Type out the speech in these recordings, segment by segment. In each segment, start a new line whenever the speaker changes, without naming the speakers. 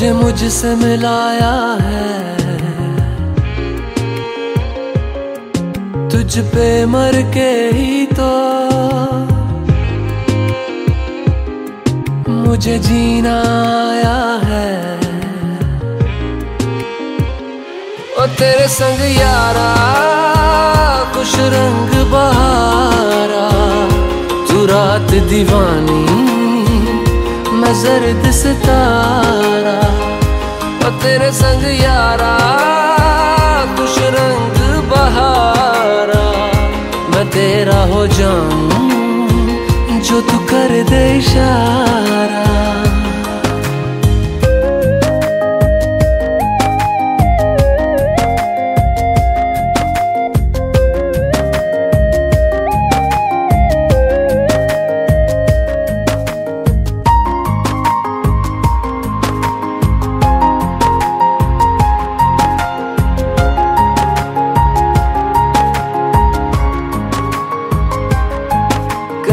तुझे मुझसे मिलाया है। तुझ पे मर के ही तो मुझे जीना आया है। ओ तेरे संग यारा कुछ रंग बहारा, तू रात दीवानी, मैं जर्द सितारा। संग यारा खुश रंग बहारा। मैं तेरा हो जाऊँ जो तू कर दे इशारा।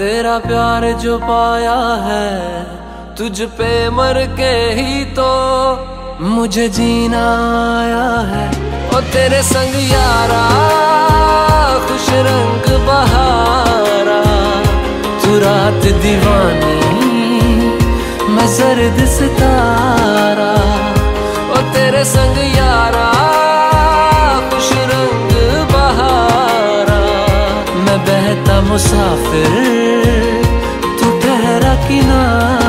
तेरा प्यार जो पाया है, तुझ पे मर के ही तो मुझे जीना आया है। ओ तेरे संग यारा, खुश रंग बहारा, तू रात दीवानी, मैं जर्द सितारा। ओ तेरे संग यारा बहता मुसाफिर तू ठहरा किनारा।